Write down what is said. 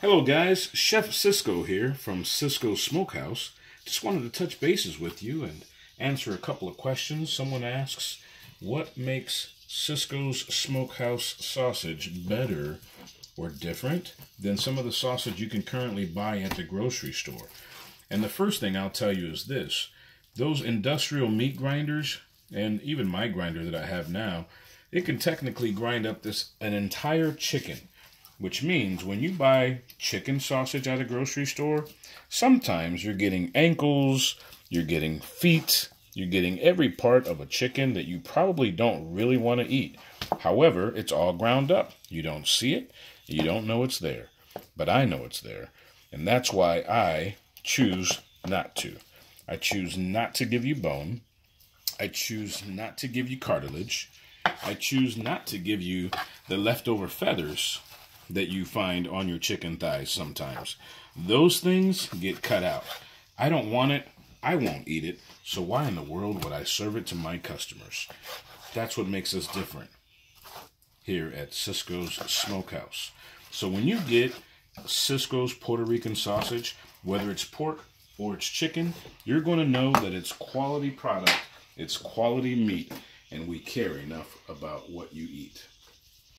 Hello guys, Chef Cisco here from Cisco Smokehouse. Just wanted to touch bases with you and answer a couple of questions. Someone asks, what makes Cisco's Smokehouse sausage better or different than some of the sausage you can currently buy at the grocery store? And the first thing I'll tell you is this. Those industrial meat grinders, and even my grinder that I have now, it can technically grind up this an entire chicken which means when you buy chicken sausage at a grocery store, sometimes you're getting ankles, you're getting feet, you're getting every part of a chicken that you probably don't really want to eat. However, it's all ground up. You don't see it, you don't know it's there. But I know it's there. And that's why I choose not to. I choose not to give you bone. I choose not to give you cartilage. I choose not to give you the leftover feathers that you find on your chicken thighs sometimes. Those things get cut out. I don't want it. I won't eat it. So why in the world would I serve it to my customers? That's what makes us different here at Cisco's Smokehouse. So when you get Cisco's Puerto Rican sausage, whether it's pork or it's chicken, you're going to know that it's quality product, it's quality meat, and we care enough about what you eat.